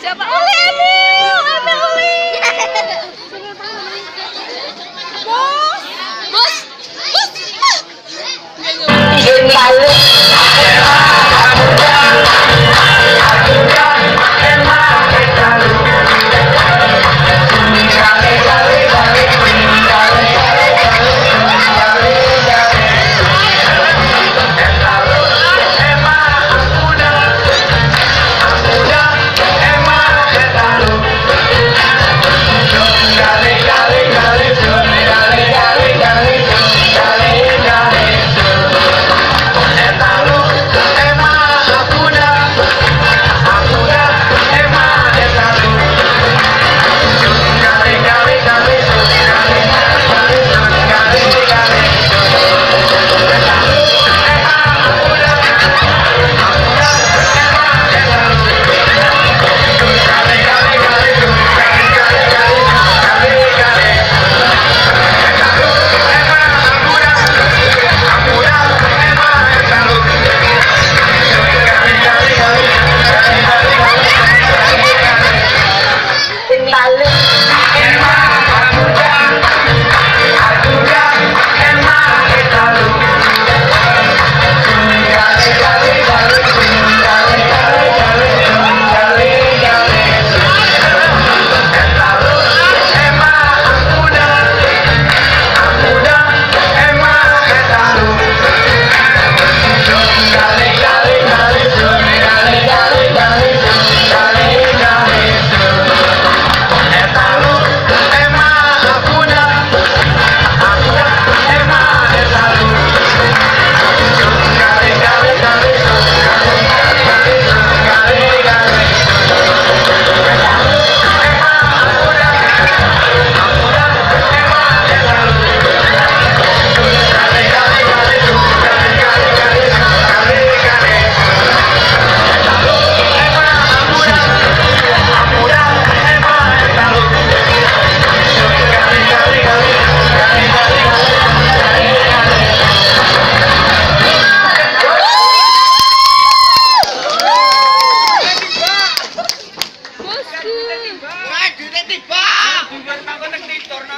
siapa? Oleni tiba. Ngajune tiba. Bukan mangkon nek ditorno.